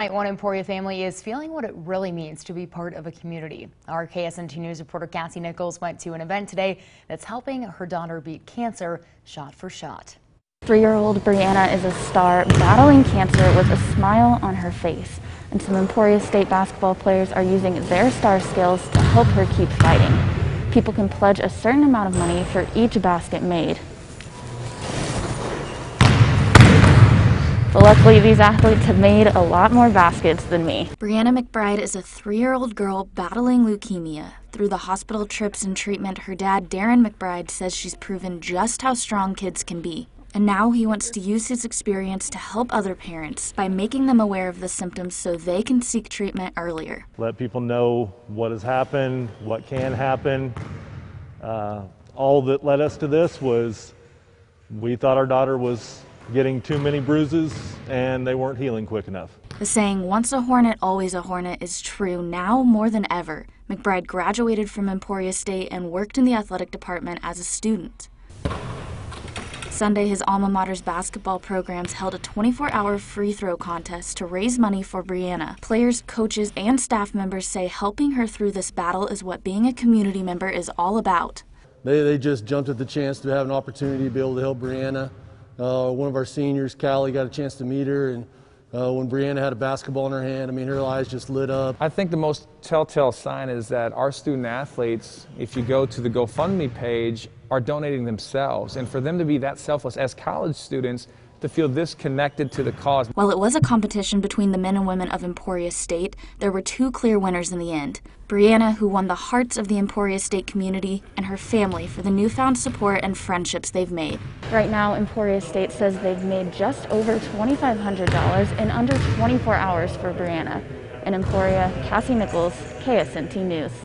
Night one Emporia family is feeling what it really means to be part of a community. Our KSNT News reporter Cassie Nichols went to an event today that's helping her daughter beat cancer shot for shot. Three-year-old Breanna is a star battling cancer with a smile on her face. And some Emporia State basketball players are using their star skills to help her keep fighting. People can pledge a certain amount of money for each basket made. But luckily, these athletes have made a lot more baskets than me. Breanna McBride is a three-year-old girl battling leukemia. Through the hospital trips and treatment, her dad, Darren McBride, says she's proven just how strong kids can be. And now he wants to use his experience to help other parents by making them aware of the symptoms so they can seek treatment earlier. Let people know what has happened, what can happen. Uh, all that led us to this was we thought our daughter was getting too many bruises and they weren't healing quick enough. The saying, once a hornet, always a hornet, is true now more than ever. McBride graduated from Emporia State and worked in the athletic department as a student. Sunday, his alma mater's basketball programs held a 24 hour free throw contest to raise money for Breanna. Players, coaches, and staff members say helping her through this battle is what being a community member is all about. They, they just jumped at the chance to have an opportunity to be able to help Breanna. Uh, one of our seniors, Callie, got a chance to meet her, and uh, when Breanna had a basketball in her hand, I mean, her eyes just lit up. I think the most telltale sign is that our student athletes, if you go to the GoFundMe page, are donating themselves. And for them to be that selfless as college students, to feel this connected to the cause. While it was a competition between the men and women of Emporia State, there were two clear winners in the end. Breanna, who won the hearts of the Emporia State community, and her family for the newfound support and friendships they've made. Right now, Emporia State says they've made just over $2,500 in under 24 hours for Breanna. In Emporia, Cassie Nichols, KSNT News.